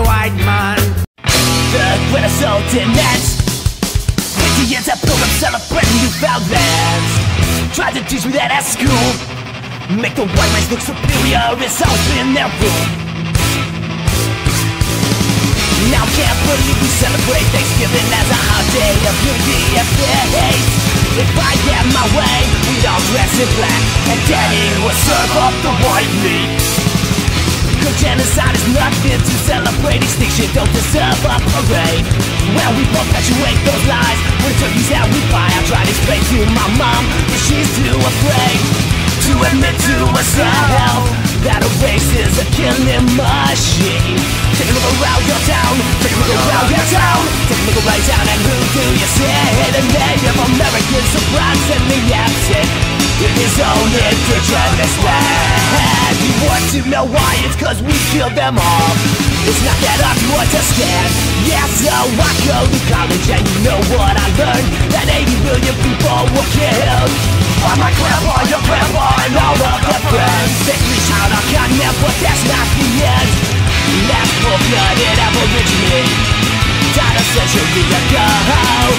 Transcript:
white man. The glitter so dense. Indians have built up celebrating Newfoundlands. Tried to teach me that at school. Make the white race look superior, it's all been their rule. Now can't believe we celebrate Thanksgiving as a holiday of unity and faith. If I had my way, we'd all dress in black, and Daddy would serve up the white meat. Genocide is nothing to celebrate. Extinction don't deserve a parade. Well, we perpetuate those lies With turkeys that we buy. I try to explain to my mom But she's too afraid To admit to herself That a race is a killing machine. Take a look around your town Take a look around your town Take a look around town And who do you see? The Native Americans surprisingly absent In his own indigenous land You want to know why? It's cause we killed them all. It's not that hard to understand Yeah, so I go to college And you know what I learned That 80 million people were killed. By my grandpa, your grandpa, and all of their friends. They reach out our continent, but that's not the end. Last full-blooded aborigine Died a century ago